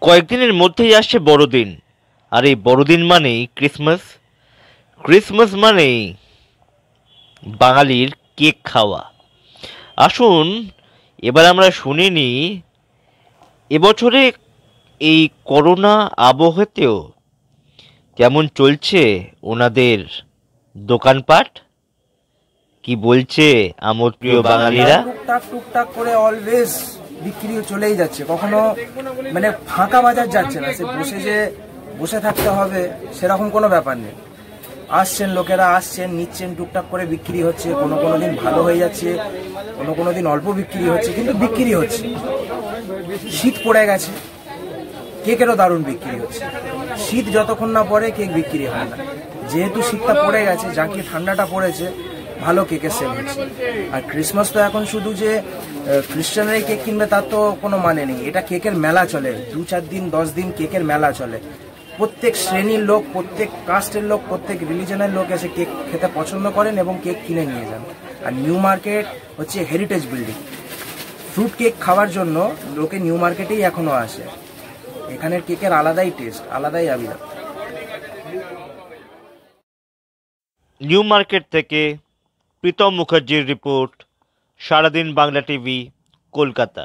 কয়েকদিনের মধ্যেই আসছে বড়দিন। আর এই বড়দিন মানেই ক্রিসমাস। ক্রিসমাস মানেই বাঙালির কেক খাওয়া। আসুন, এবার আমরা শুনিনি এবছরে এই করোনা আবহেতেও কেমন চলছে ওনাদের দোকানপাট? কি বলছে আমোদ প্রিয় বাঙালিরা? টুকটাক টুকটাক করে অলওয়েজ বিক্রি চলেই যাচ্ছে। কখনো মানে ফাঁকা বাজার যাচ্ছে না, সে বসে যে বসে থাকতে হবে সেরকম কোনো ব্যাপার নেই। আসছেন লোকেরা, আসছেন, নিচ্ছেন, টুকটাক করে বিক্রি হচ্ছে, কোনো কোনো দিন ভালো হয়ে যাচ্ছে, কোনো কোনো দিন অল্প বিক্রি হচ্ছে, কিন্তু বিক্রি হচ্ছে। শীত পড়ে গেছে, কেকেরও দারুণ বিক্রি হচ্ছে। শীত যতক্ষণ না পড়ে, কেক বিক্রি হয় না। যেহেতু শীতটা পড়ে গেছে, যাকে ঠান্ডাটা পড়েছে ভালো কেকের সেল হচ্ছে আর ক্রিসমাস তো এখন শুধু যে খ্রিস্টানরাই কেক কিনবে তার তো কোনো মানে নেই। এটা কেকের মেলা চলে। দু চার দিন, দশ দিন কেকের মেলা চলে। প্রত্যেক শ্রেণির লোক, প্রত্যেক কাস্টের লোক, প্রত্যেক রিলিজনের লোক এসে কেক খেতে পছন্দ করেন এবং কেক কিনে নিয়ে যান। আর নিউ মার্কেট হচ্ছে হেরিটেজ বিল্ডিং ফ্রুট কেক খাওয়ার জন্য লোকে নিউ মার্কেটেই এখনও আসে। এখানের কেকের আলাদাই টেস্ট আলাদাই আবিদা নিউ মার্কেট থেকে প্রীতম মুখার্জির রিপোর্ট সারাদিন বাংলা টিভি কলকাতা।